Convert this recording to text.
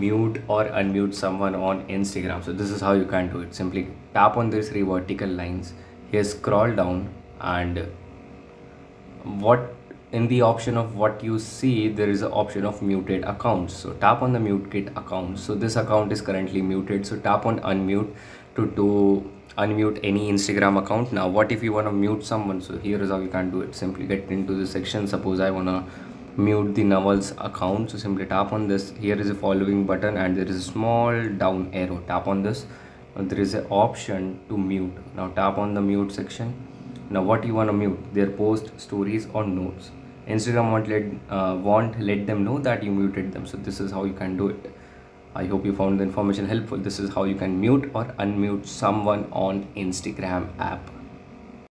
mute or unmute someone on Instagram. So this is how you can do it. Simply tap on these three vertical lines. Here scroll down and what in the option of what you see there is an option of muted accounts. So tap on the muted account. So this account is currently muted. So tap on unmute to do unmute any instagram account. Now what if you want to mute someone? So here is how you can do it. Simply get into the section. Suppose i want to mute the Naval's account. So simply tap on this. Here is a following button and there is a small down arrow. Tap on this. There is an option to mute. Now tap on the mute section. Now what you want to mute? Their post stories or notes. Instagram won't let uh, won't let them know that you muted them. So this is how you can do it. I hope you found the information helpful. This is how you can mute or unmute someone on instagram app